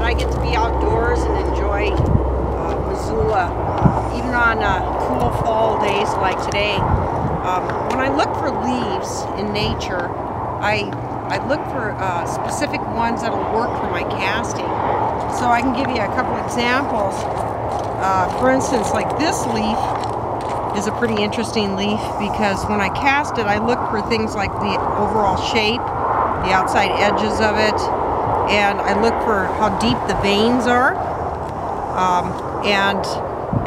I get to be outdoors and enjoy uh, Missoula, even on uh, cool fall days like today. Um, when I look for leaves in nature, I, I look for uh, specific ones that'll work for my casting. So I can give you a couple examples. Uh, for instance, like this leaf is a pretty interesting leaf because when I cast it, I look for things like the overall shape, the outside edges of it, and I look for how deep the veins are. Um, and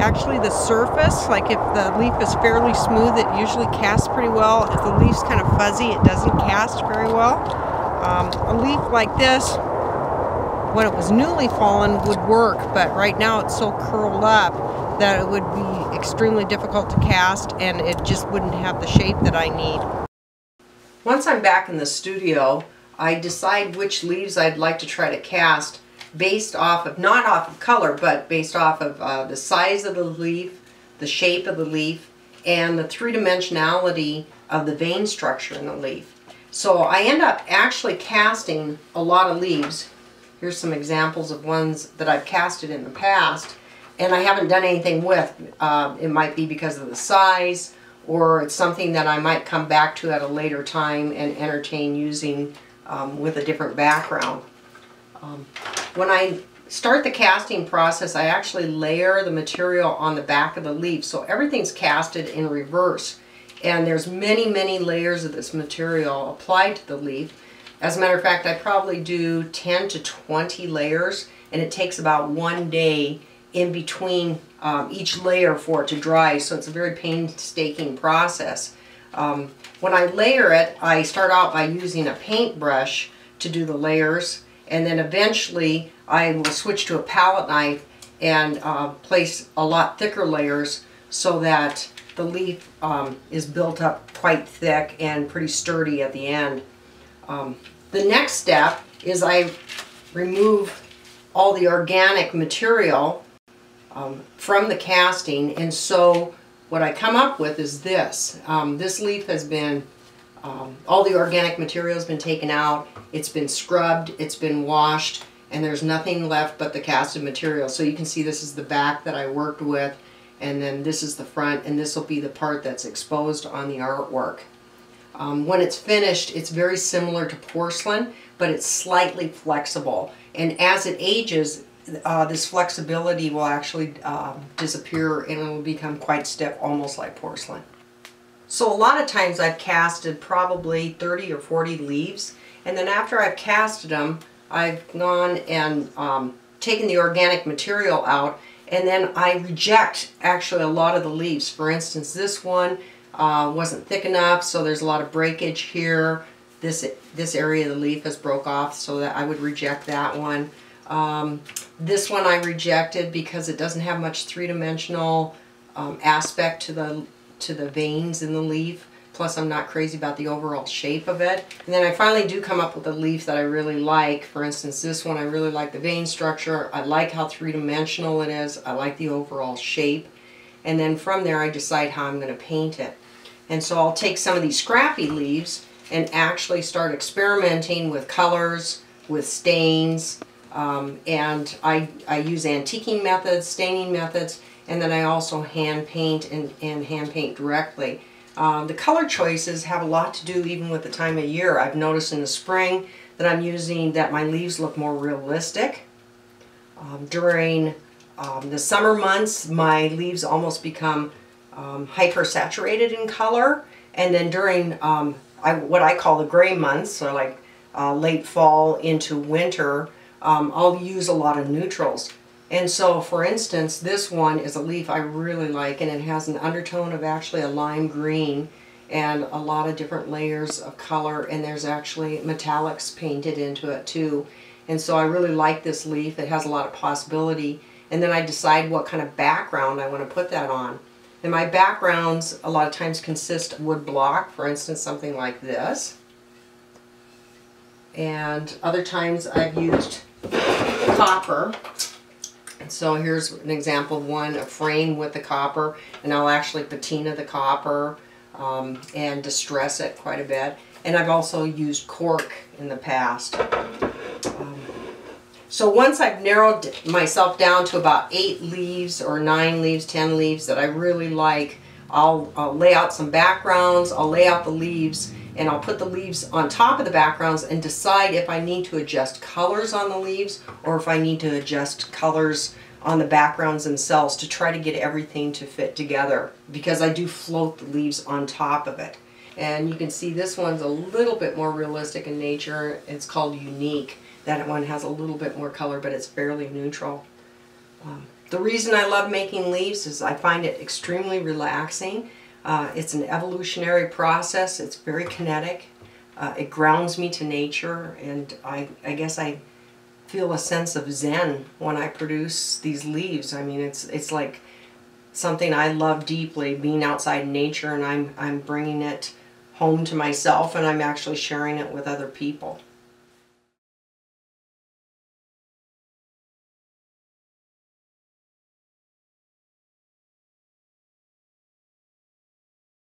actually the surface, like if the leaf is fairly smooth, it usually casts pretty well. If the leaf's kind of fuzzy, it doesn't cast very well. Um, a leaf like this, when it was newly fallen, would work, but right now it's so curled up that it would be extremely difficult to cast and it just wouldn't have the shape that I need. Once I'm back in the studio, I decide which leaves I'd like to try to cast based off of, not off of color, but based off of uh, the size of the leaf, the shape of the leaf, and the three-dimensionality of the vein structure in the leaf. So I end up actually casting a lot of leaves. Here's some examples of ones that I've casted in the past and I haven't done anything with. Uh, it might be because of the size or it's something that I might come back to at a later time and entertain using um, with a different background. Um, when I start the casting process, I actually layer the material on the back of the leaf. So everything's casted in reverse. And there's many, many layers of this material applied to the leaf. As a matter of fact, I probably do 10 to 20 layers, and it takes about one day in between um, each layer for it to dry. So it's a very painstaking process. Um, when I layer it, I start out by using a paintbrush to do the layers and then eventually I will switch to a palette knife and uh, place a lot thicker layers so that the leaf um, is built up quite thick and pretty sturdy at the end. Um, the next step is I remove all the organic material um, from the casting and so what I come up with is this. Um, this leaf has been, um, all the organic material has been taken out, it's been scrubbed, it's been washed, and there's nothing left but the casted material. So you can see this is the back that I worked with, and then this is the front, and this will be the part that's exposed on the artwork. Um, when it's finished, it's very similar to porcelain, but it's slightly flexible. And as it ages, uh, this flexibility will actually uh, disappear and it will become quite stiff, almost like porcelain. So a lot of times I've casted probably 30 or 40 leaves and then after I've casted them, I've gone and um, taken the organic material out and then I reject actually a lot of the leaves. For instance, this one uh, wasn't thick enough, so there's a lot of breakage here. This, this area of the leaf has broke off, so that I would reject that one. Um, this one I rejected because it doesn't have much three-dimensional um, aspect to the to the veins in the leaf. Plus I'm not crazy about the overall shape of it. And then I finally do come up with a leaf that I really like. For instance, this one I really like the vein structure. I like how three-dimensional it is. I like the overall shape. And then from there I decide how I'm going to paint it. And so I'll take some of these scrappy leaves and actually start experimenting with colors, with stains, um, and I, I use antiquing methods, staining methods, and then I also hand paint and, and hand paint directly. Um, the color choices have a lot to do even with the time of year. I've noticed in the spring that I'm using that my leaves look more realistic. Um, during um, the summer months, my leaves almost become um, hyper-saturated in color. And then during um, I, what I call the gray months, so like uh, late fall into winter, um, I'll use a lot of neutrals. And so, for instance, this one is a leaf I really like, and it has an undertone of actually a lime green and a lot of different layers of color, and there's actually metallics painted into it too. And so I really like this leaf. It has a lot of possibility. And then I decide what kind of background I want to put that on. And my backgrounds a lot of times consist wood block, for instance, something like this. And other times I've used copper. So here's an example of one, a frame with the copper, and I'll actually patina the copper um, and distress it quite a bit. And I've also used cork in the past. Um, So once I've narrowed myself down to about eight leaves or nine leaves, ten leaves that I really like, I'll, I'll lay out some backgrounds, I'll lay out the leaves, and I'll put the leaves on top of the backgrounds and decide if I need to adjust colors on the leaves or if I need to adjust colors on the backgrounds themselves to try to get everything to fit together because I do float the leaves on top of it. And you can see this one's a little bit more realistic in nature. It's called Unique. That one has a little bit more color, but it's fairly neutral. Um, the reason I love making leaves is I find it extremely relaxing. Uh, it's an evolutionary process. It's very kinetic. Uh, it grounds me to nature, and I, I guess I feel a sense of zen when I produce these leaves. I mean, it's it's like something I love deeply, being outside nature, and I'm I'm bringing it home to myself, and I'm actually sharing it with other people.